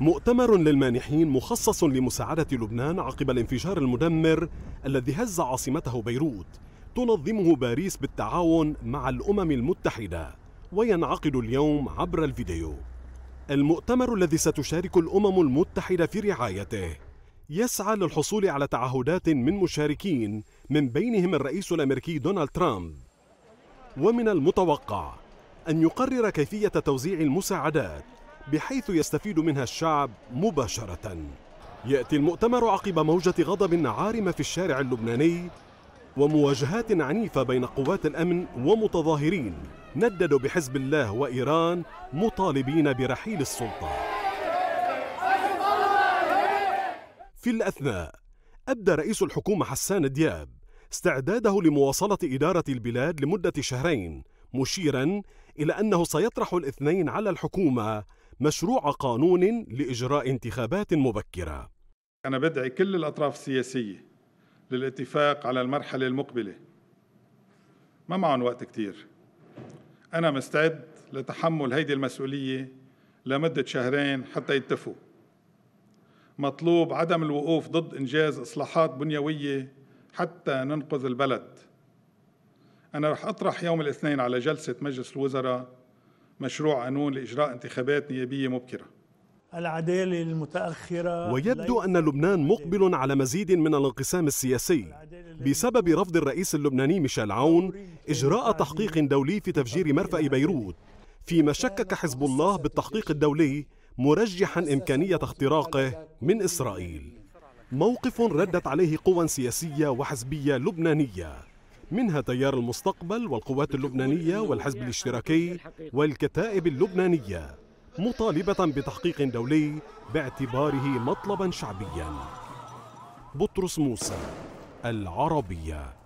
مؤتمر للمانحين مخصص لمساعدة لبنان عقب الانفجار المدمر الذي هز عاصمته بيروت. تنظمه باريس بالتعاون مع الأمم المتحدة وينعقد اليوم عبر الفيديو. المؤتمر الذي ستشارك الأمم المتحدة في رعايته يسعى للحصول على تعهدات من مشاركين من بينهم الرئيس الأمريكي دونالد ترامب. ومن المتوقع أن يقرر كيفية توزيع المساعدات بحيث يستفيد منها الشعب مباشرة. يأتي المؤتمر عقب موجة غضب عارمة في الشارع اللبناني ومواجهات عنيفة بين قوات الأمن ومتظاهرين. نددوا بحزب الله وإيران مطالبين برحيل السلطة. في الأثناء أبدى رئيس الحكومة حسان دياب استعداده لمواصلة إدارة البلاد لمدة شهرين مشيرا إلى أنه سيطرح الاثنين على الحكومة مشروع قانون لإجراء انتخابات مبكرة. أنا بدعي كل الأطراف السياسية للاتفاق على المرحلة المقبلة. ما معهم وقت كتير. أنا مستعد لتحمل هيدي المسؤولية لمدة شهرين حتى يتفقوا. مطلوب عدم الوقوف ضد إنجاز إصلاحات بنيوية حتى ننقذ البلد. أنا رح أطرح يوم الاثنين على جلسة مجلس الوزراء مشروع قانون لإجراء انتخابات نيابية مبكرة. العدالة المتأخرة ويبدو أن لبنان مقبل على مزيد من الانقسام السياسي بسبب رفض الرئيس اللبناني ميشيل عون إجراء تحقيق دولي في تفجير مرفأ بيروت. فيما شكك حزب الله بالتحقيق الدولي مرجحا إمكانية اختراقه من إسرائيل. موقف ردت عليه قوى سياسية وحزبية لبنانية. منها تيار المستقبل والقوات اللبنانية والحزب الاشتراكي والكتائب اللبنانية مطالبة بتحقيق دولي باعتباره مطلبا شعبيا. بطرس موسى العربية.